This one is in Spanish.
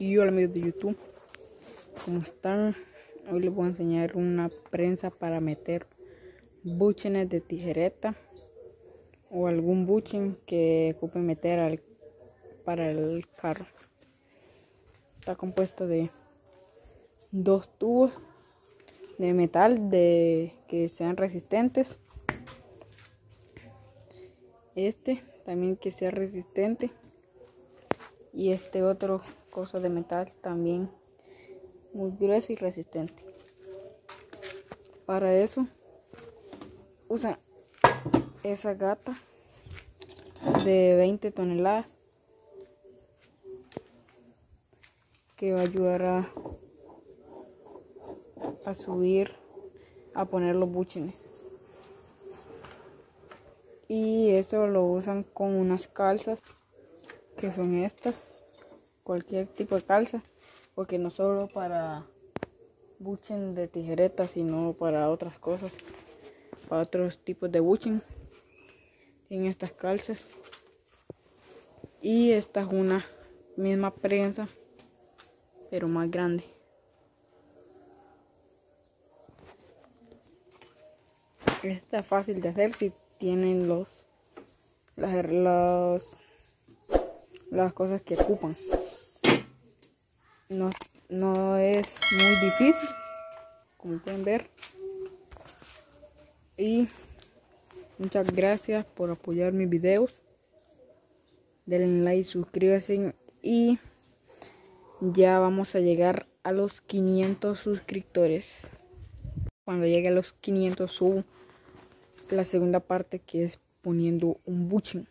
Y hola amigos de YouTube, ¿cómo están? Hoy les voy a enseñar una prensa para meter buchines de tijereta o algún buchin que ocupe meter al, para el carro. Está compuesto de dos tubos de metal de que sean resistentes. Este también que sea resistente y este otro cosa de metal también muy grueso y resistente. Para eso usa esa gata de 20 toneladas que va a ayudar a, a subir a poner los buchines. Y eso lo usan con unas calzas que son estas cualquier tipo de calza porque no solo para buchen de tijereta sino para otras cosas para otros tipos de buchen en estas calzas. Y esta es una misma prensa pero más grande. Esta es fácil de hacer si tienen los los las cosas que ocupan. No, no es muy difícil, como pueden ver. Y muchas gracias por apoyar mis videos. Denle like, suscríbanse y ya vamos a llegar a los 500 suscriptores. Cuando llegue a los 500 subo la segunda parte que es poniendo un buching.